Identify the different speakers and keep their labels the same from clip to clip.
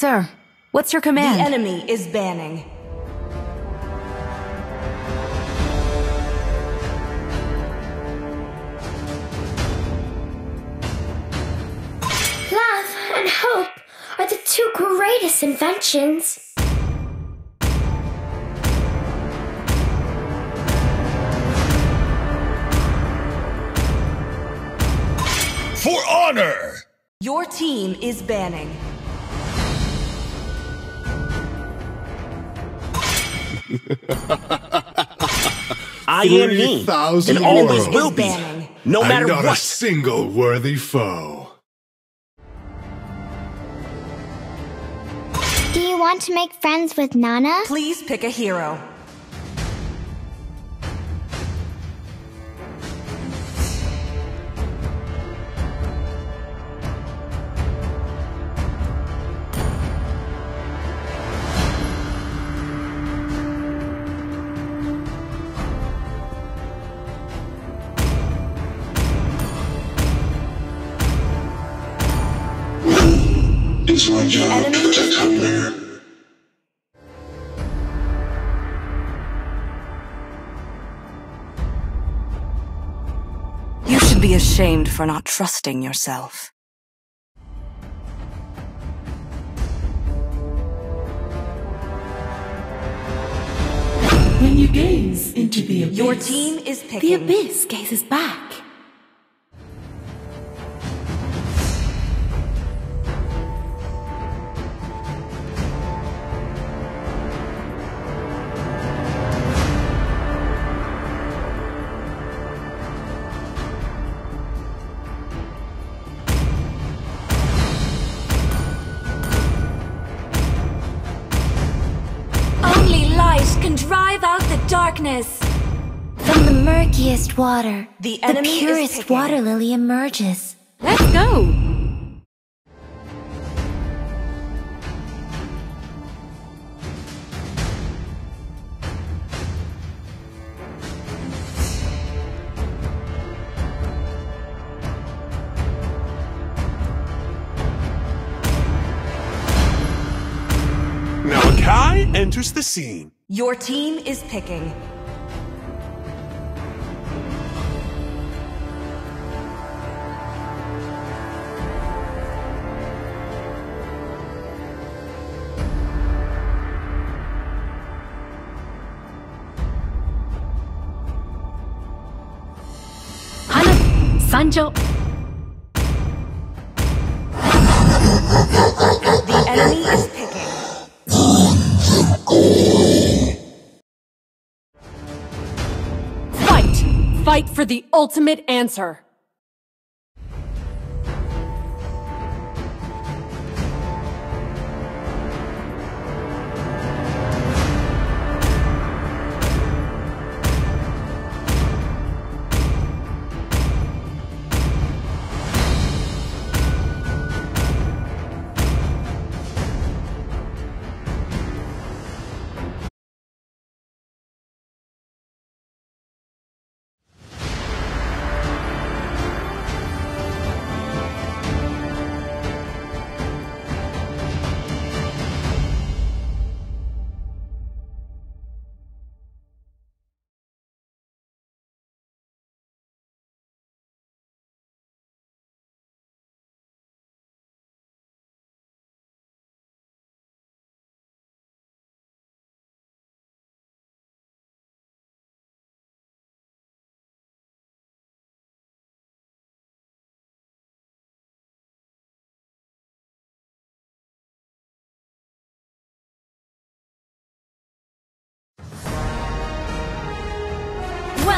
Speaker 1: Sir, what's your command?
Speaker 2: The enemy is banning.
Speaker 3: Love and hope are the two greatest inventions.
Speaker 4: For honor!
Speaker 2: Your team is banning.
Speaker 5: I am he,
Speaker 6: 3,000
Speaker 5: and always
Speaker 6: worlds.
Speaker 5: will be,
Speaker 2: banning.
Speaker 5: no
Speaker 6: I'm
Speaker 5: matter
Speaker 6: not a single worthy foe.
Speaker 3: Do you want to make friends with Nana?
Speaker 2: Please pick a hero. Enemy
Speaker 7: to protect
Speaker 2: is
Speaker 7: Homeland.
Speaker 2: You should be ashamed for not trusting yourself.
Speaker 8: When you gaze into the abyss,
Speaker 2: Your team is
Speaker 8: the abyss gazes back.
Speaker 9: Darkness.
Speaker 3: From the murkiest water,
Speaker 2: The
Speaker 3: the purest water lily emerges.
Speaker 1: Let's go!
Speaker 4: Enters the scene.
Speaker 2: Your team is picking.
Speaker 1: Hana, Sanjo,
Speaker 10: ultimate answer!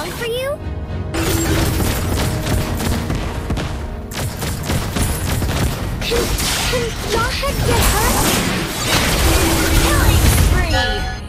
Speaker 3: wrong for you? Can, can Jawhead get hurt?
Speaker 9: Killing spree!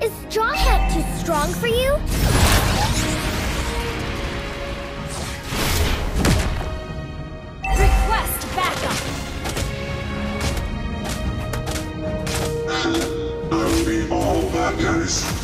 Speaker 3: Is Stronghead too strong for you?
Speaker 9: Request backup!
Speaker 7: I'll be all that is.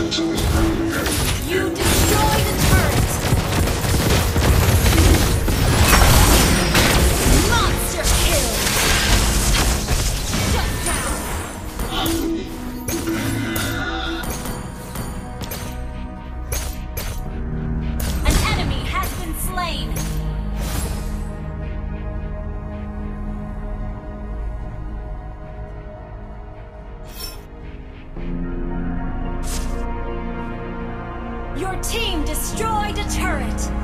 Speaker 9: You it